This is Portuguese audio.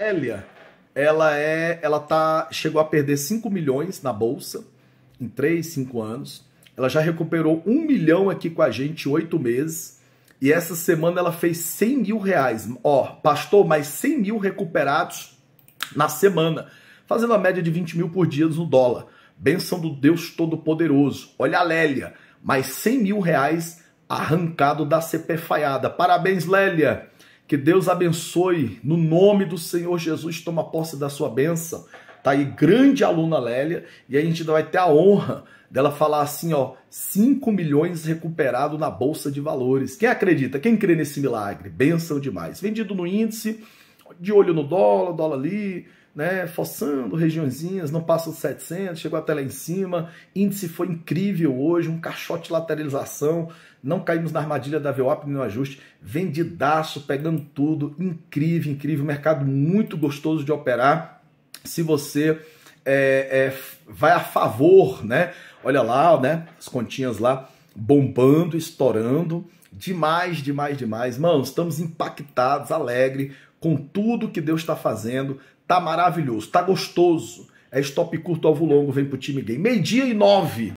Elia, ela é, ela tá, chegou a perder 5 milhões na bolsa em 3, 5 anos. Ela já recuperou 1 milhão aqui com a gente em 8 meses. E essa semana ela fez 100 mil reais. Ó, pastor, mais 100 mil recuperados na semana, fazendo a média de 20 mil por dia no dólar. Benção do Deus Todo-Poderoso. Olha a Lélia, mais 100 mil reais arrancado da CP falhada. Parabéns, Lélia. Que Deus abençoe no nome do Senhor Jesus. Toma posse da sua bênção. Tá aí, grande aluna Lélia. E a gente vai ter a honra dela falar assim, ó, 5 milhões recuperado na Bolsa de Valores. Quem acredita? Quem crê nesse milagre? Benção demais. Vendido no índice, de olho no dólar, dólar ali, né, forçando regiõezinhas, não passa os 700, chegou até lá em cima, índice foi incrível hoje, um caixote de lateralização, não caímos na armadilha da VWAP no ajuste, vendidaço, pegando tudo, incrível, incrível, mercado muito gostoso de operar, se você é, é, vai a favor, né, olha lá, né, as continhas lá, bombando, estourando, demais, demais, demais, mano, estamos impactados, alegre, com tudo que Deus está fazendo, Tá maravilhoso, tá gostoso. É stop curto, alvo longo, vem pro time game. Meio-dia e nove.